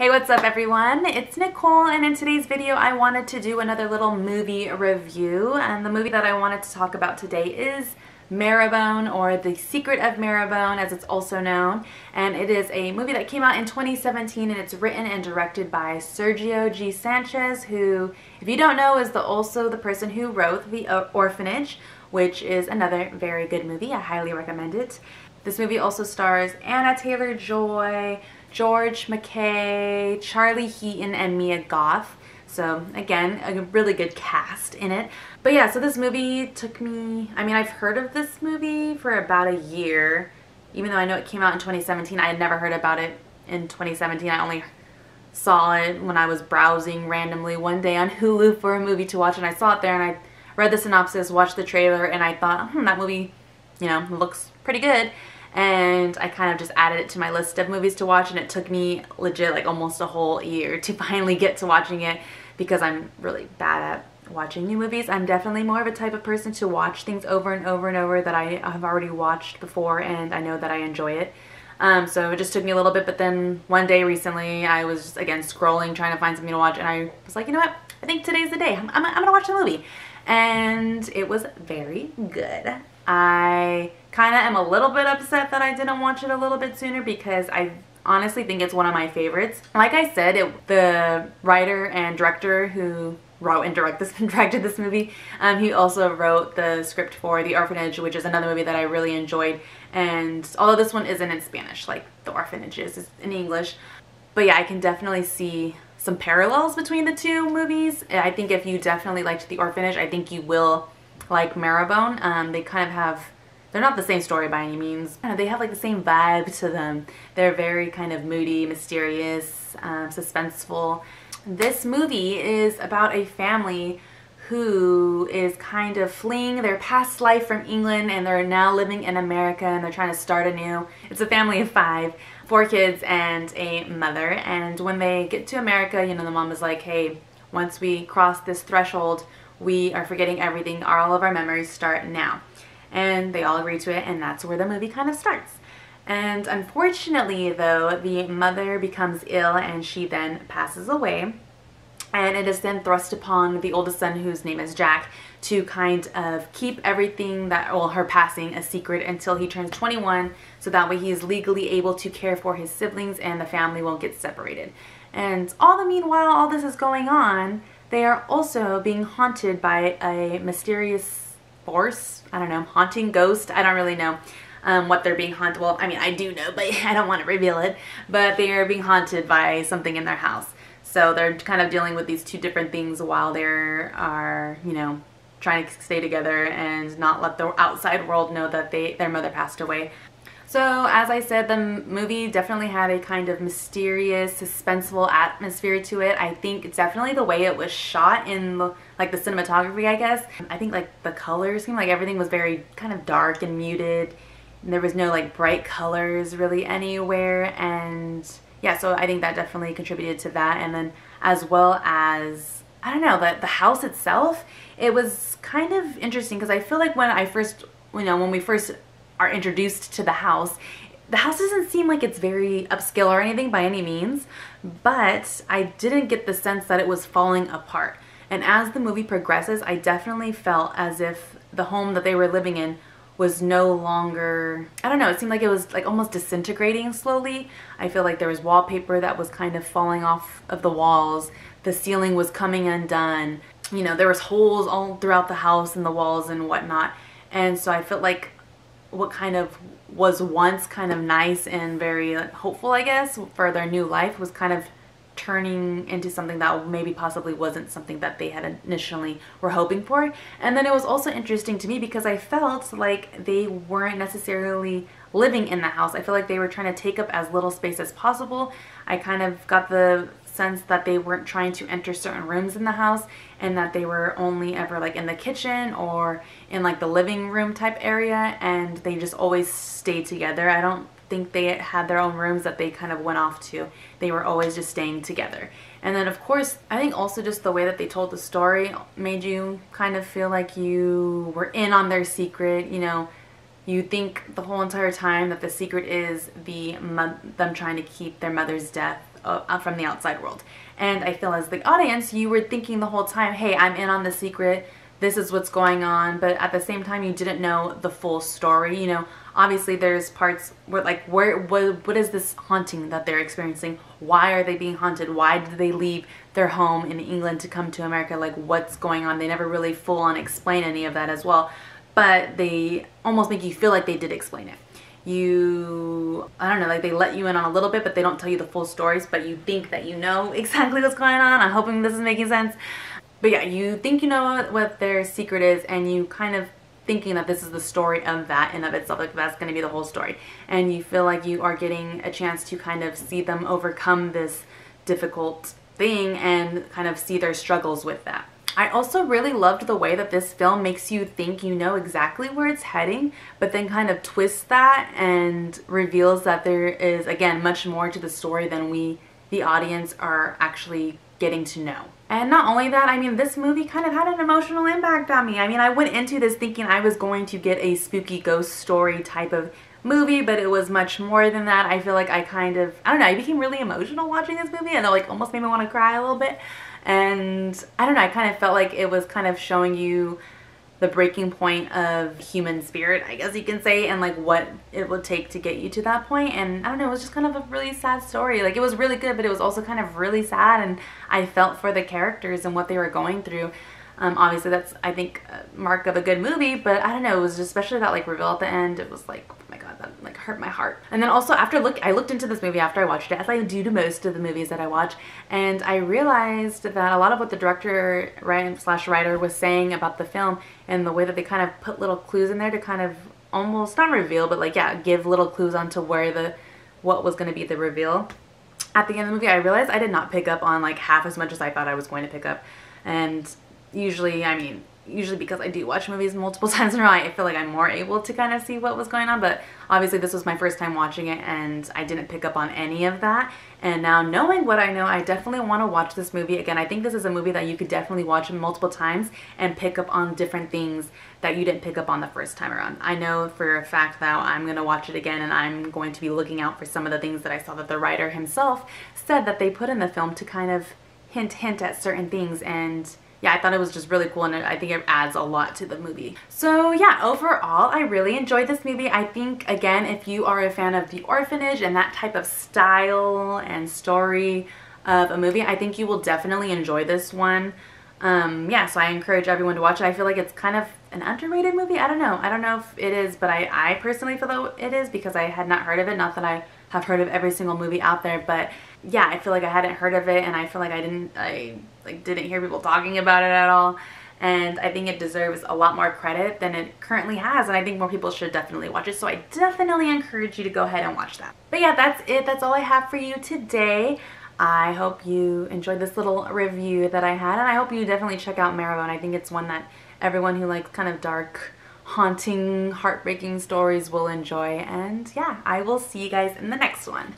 Hey, what's up everyone? It's Nikkole and in today's video I wanted to do another little movie review and the movie that I wanted to talk about today is Marrowbone or The Secret of Marrowbone as it's also known and it is a movie that came out in 2017 and it's written and directed by Sergio G. Sanchez who if you don't know is the also the person who wrote The Orphanage which is another very good movie. I highly recommend it. This movie also stars Anya Taylor-Joy, George MacKay, Charlie Heaton, and Mia Goth. So again, a really good cast in it. But yeah, so this movie took me, I mean, I've heard of this movie for about a year. Even though I know it came out in 2017, I had never heard about it in 2017. I only saw it when I was browsing randomly one day on Hulu for a movie to watch and I saw it there and I read the synopsis, watched the trailer, and I thought, hmm, that movie, you know, looks pretty good and I kind of just added it to my list of movies to watch and it took me legit like almost a whole year to finally get to watching it because I'm really bad at watching new movies. I'm definitely more of a type of person to watch things over and over and over that I have already watched before and I know that I enjoy it. Um, so it just took me a little bit, but then one day recently I was just, again scrolling trying to find something to watch and I was like, you know what, I think today's the day. I'm, I'm, I'm gonna watch the movie. And it was very good. I kind of am a little bit upset that I didn't watch it a little bit sooner because I honestly think it's one of my favorites. Like I said, it, the writer and director who wrote and direct this, directed this movie, um, he also wrote the script for The Orphanage, which is another movie that I really enjoyed. And although this one isn't in Spanish, like The Orphanage is, it's in English. But yeah, I can definitely see some parallels between the two movies. I think if you definitely liked The Orphanage, I think you will like Marrowbone. Um, they kind of have, they're not the same story by any means. They have like the same vibe to them. They're very kind of moody, mysterious, um, suspenseful. This movie is about a family who is kind of fleeing their past life from England and they're now living in America and they're trying to start anew. It's a family of five, four kids and a mother. And when they get to America, you know, the mom is like, hey, once we cross this threshold, we are forgetting everything. All of our memories start now. And they all agree to it, and that's where the movie kind of starts. And unfortunately, though, the mother becomes ill and she then passes away. And it is then thrust upon the oldest son, whose name is Jack, to kind of keep everything that, well, her passing a secret until he turns 21, so that way he is legally able to care for his siblings and the family won't get separated. And all the meanwhile, all this is going on, they are also being haunted by a mysterious force. I don't know, haunting ghost. I don't really know um, what they're being haunted. Well, I mean, I do know, but I don't want to reveal it. But they are being haunted by something in their house. So they're kind of dealing with these two different things while they are, you know, trying to stay together and not let the outside world know that they their mother passed away. So as I said, the movie definitely had a kind of mysterious, suspenseful atmosphere to it. I think definitely the way it was shot in the, like the cinematography, I guess. I think like the colors seemed like everything was very kind of dark and muted. And there was no like bright colors really anywhere. And yeah, so I think that definitely contributed to that. And then as well as, I don't know, the, the house itself, it was kind of interesting because I feel like when I first, you know, when we first are introduced to the house, the house doesn't seem like it's very upscale or anything by any means, but I didn't get the sense that it was falling apart. And as the movie progresses, I definitely felt as if the home that they were living in was no longer, I don't know, it seemed like it was like almost disintegrating slowly. I feel like there was wallpaper that was kind of falling off of the walls. The ceiling was coming undone. You know, there was holes all throughout the house and the walls and whatnot. And so I felt like what kind of was once kind of nice and very uh, hopeful, I guess, for their new life was kind of turning into something that maybe possibly wasn't something that they had initially were hoping for. And then it was also interesting to me because I felt like they weren't necessarily living in the house. I feel like they were trying to take up as little space as possible. I kind of got the sense that they weren't trying to enter certain rooms in the house and that they were only ever like in the kitchen or in like the living room type area and they just always stayed together. I don't think they had their own rooms that they kind of went off to. They were always just staying together. And then of course, I think also just the way that they told the story made you kind of feel like you were in on their secret, you know, you think the whole entire time that the secret is the them trying to keep their mother's death uh, from the outside world. And I feel as the audience, you were thinking the whole time, hey, I'm in on the secret. This is what's going on. But at the same time, you didn't know the full story. You know, obviously there's parts where like, where, what, what is this haunting that they're experiencing? Why are they being haunted? Why did they leave their home in England to come to America? Like, what's going on? They never really full on explain any of that as well. But they almost make you feel like they did explain it you I don't know like they let you in on a little bit but they don't tell you the full stories but you think that you know exactly what's going on. I'm hoping this is making sense. But yeah you think you know what their secret is and you kind of thinking that this is the story of that in of itself like that's going to be the whole story. And you feel like you are getting a chance to kind of see them overcome this difficult thing and kind of see their struggles with that I also really loved the way that this film makes you think you know exactly where it's heading, but then kind of twists that and reveals that there is, again, much more to the story than we, the audience, are actually getting to know. And not only that, I mean, this movie kind of had an emotional impact on me. I mean, I went into this thinking I was going to get a spooky ghost story type of movie, but it was much more than that. I feel like I kind of, I don't know, I became really emotional watching this movie and it like almost made me want to cry a little bit. And I don't know, I kind of felt like it was kind of showing you the breaking point of human spirit, I guess you can say, and like what it would take to get you to that point. And I don't know, it was just kind of a really sad story. Like it was really good, but it was also kind of really sad. And I felt for the characters and what they were going through. Um, obviously, that's I think mark of a good movie, but I don't know. It was especially that like reveal at the end. It was like, oh my god, that like hurt my heart. And then also after look, I looked into this movie after I watched it, as I do to most of the movies that I watch, and I realized that a lot of what the director slash writer was saying about the film and the way that they kind of put little clues in there to kind of almost not reveal, but like yeah, give little clues onto where the what was going to be the reveal. At the end of the movie, I realized I did not pick up on like half as much as I thought I was going to pick up, and usually, I mean, usually because I do watch movies multiple times in a row, I feel like I'm more able to kind of see what was going on. But obviously this was my first time watching it and I didn't pick up on any of that. And now knowing what I know, I definitely want to watch this movie again. I think this is a movie that you could definitely watch multiple times and pick up on different things that you didn't pick up on the first time around. I know for a fact that I'm going to watch it again and I'm going to be looking out for some of the things that I saw that the writer himself said that they put in the film to kind of hint hint at certain things and yeah, I thought it was just really cool and I think it adds a lot to the movie. So yeah, overall, I really enjoyed this movie. I think, again, if you are a fan of The Orphanage and that type of style and story of a movie, I think you will definitely enjoy this one. Um, yeah, so I encourage everyone to watch it. I feel like it's kind of an underrated movie. I don't know. I don't know if it is, but I, I personally feel that it is because I had not heard of it. Not that I have heard of every single movie out there, but yeah, I feel like I hadn't heard of it and I feel like I didn't, I like didn't hear people talking about it at all. And I think it deserves a lot more credit than it currently has. And I think more people should definitely watch it. So I definitely encourage you to go ahead and watch that. But yeah, that's it. That's all I have for you today. I hope you enjoyed this little review that I had. And I hope you definitely check out Marrowbone. I think it's one that everyone who likes kind of dark, haunting, heartbreaking stories will enjoy. And yeah, I will see you guys in the next one.